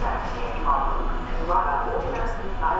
stację Moruk. Uwaga, uczestnik Moruk. Gdańsku.